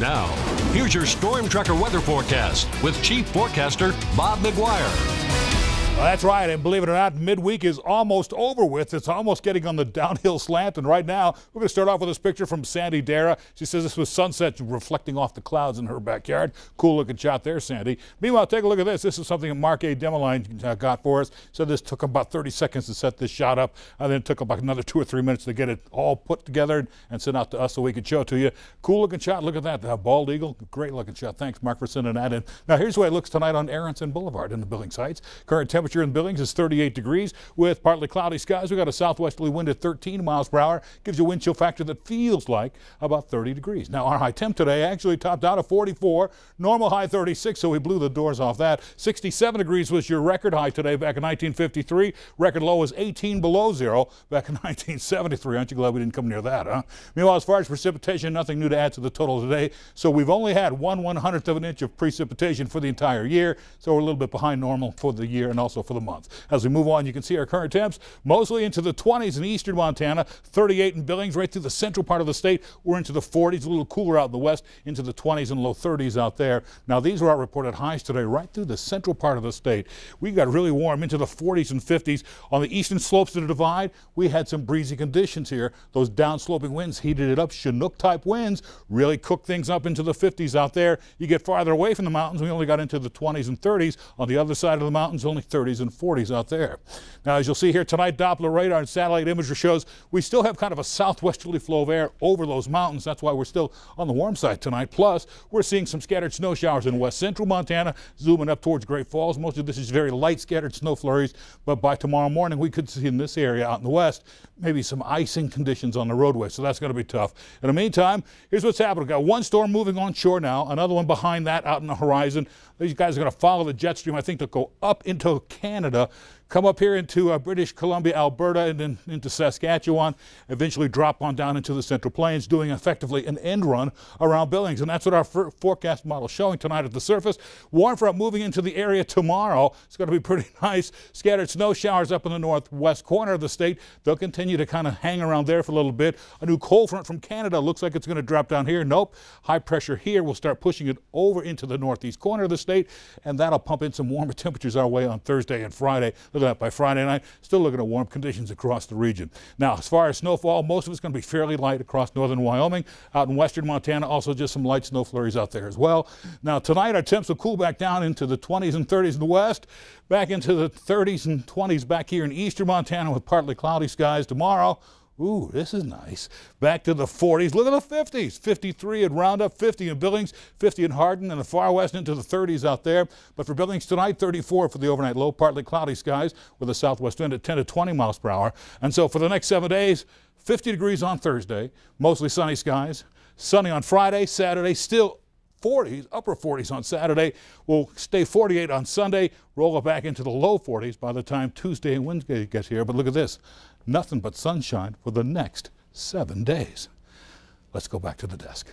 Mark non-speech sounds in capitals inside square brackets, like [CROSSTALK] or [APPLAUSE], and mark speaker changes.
Speaker 1: Now, here's your Storm Tracker weather forecast with Chief Forecaster Bob McGuire.
Speaker 2: Well, that's right, and believe it or not, midweek is almost over with. It's almost getting on the [LAUGHS] downhill slant, and right now we're going to start off with this picture from Sandy Dara. She says this was sunset reflecting off the clouds in her backyard. Cool looking shot there, Sandy. Meanwhile, take a look at this. This is something that Mark A. Demoline uh, got for us. Said this took about 30 seconds to set this shot up, and then it took about another two or three minutes to get it all put together and sent out to us so we could show it to you. Cool looking shot. Look at that, the bald eagle. Great looking shot. Thanks, Mark, for sending that in. Now here's the way it looks tonight on Aronson Boulevard in the Billings Heights. Current temperature in Billings is 38 degrees with partly cloudy skies. We've got a southwesterly wind at 13 miles per hour. Gives you a wind chill factor that feels like about 30 degrees. Now our high temp today actually topped out at 44. Normal high 36, so we blew the doors off that. 67 degrees was your record high today back in 1953. Record low was 18 below zero back in [LAUGHS] 1973. Aren't you glad we didn't come near that, huh? Meanwhile, as far as precipitation, nothing new to add to the total today. So we've only had one one hundredth of an inch of precipitation for the entire year. So we're a little bit behind normal for the year and also for the month. As we move on, you can see our current temps mostly into the 20s in eastern Montana, 38 in Billings, right through the central part of the state. We're into the 40s, a little cooler out in the west, into the 20s and low 30s out there. Now, these are our reported highs today, right through the central part of the state. We got really warm into the 40s and 50s. On the eastern slopes of the divide, we had some breezy conditions here. Those downsloping winds heated it up. Chinook type winds really cooked things up into the 50s out there. You get farther away from the mountains, we only got into the 20s and 30s. On the other side of the mountains, only 30s and 40s out there. Now, as you'll see here tonight, Doppler radar and satellite imagery shows we still have kind of a southwesterly flow of air over those mountains. That's why we're still on the warm side tonight. Plus, we're seeing some scattered snow showers in west central Montana, zooming up towards Great Falls. Most of this is very light scattered snow flurries, but by tomorrow morning, we could see in this area out in the west maybe some icing conditions on the roadway. So that's going to be tough. In the meantime, here's what's happening. We've got one storm moving on shore now, another one behind that out in the horizon. These guys are going to follow the jet stream, I think, they'll go up into Canada come up here into uh, British Columbia, Alberta, and then into Saskatchewan, eventually drop on down into the Central Plains, doing effectively an end run around Billings. And that's what our forecast model is showing tonight at the surface. Warm front moving into the area tomorrow. It's going to be pretty [LAUGHS] nice. Scattered snow showers up in the northwest corner of the state. They'll continue to kind of hang around there for a little bit. A new cold front from Canada looks like it's going to drop down here. Nope. High pressure here will start pushing it over into the northeast corner of the state, and that'll pump in some warmer temperatures our way on Thursday and Friday. Look at that by Friday night. Still looking at warm conditions across the region. Now, as far as snowfall, most of it's going to be fairly light across northern Wyoming. Out in western Montana, also just some light snow flurries out there as well. Now, tonight our temps will cool back down into the 20s and 30s in the west, back into the 30s and 20s back here in eastern Montana with partly cloudy skies tomorrow. Ooh, this is nice. Back to the 40s. Look at the 50s. 53 at Roundup, 50 in Billings, 50 in Hardin, and the far west into the 30s out there. But for Billings tonight, 34 for the overnight low, partly cloudy skies with a southwest wind at 10 to 20 miles per hour. And so for the next seven days, 50 degrees on Thursday, mostly sunny skies. Sunny on Friday, Saturday, still 40s, upper 40s on Saturday. We'll stay 48 on Sunday, roll it back into the low 40s by the time Tuesday and Wednesday gets here. But look at this nothing but sunshine for the next seven days. Let's go back to the desk.